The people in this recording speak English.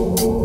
oh you.